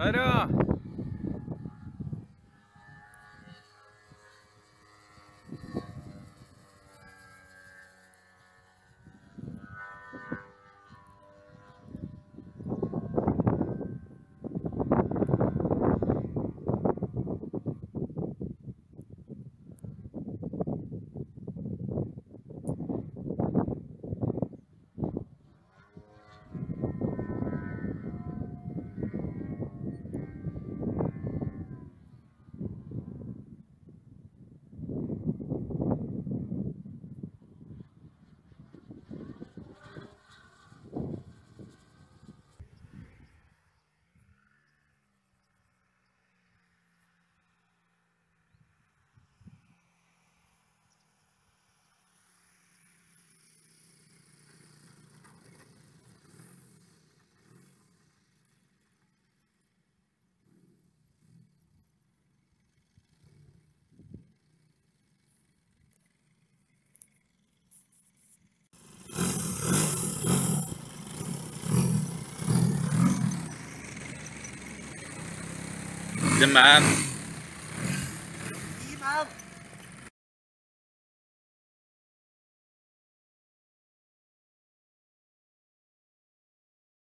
Der, ja. The man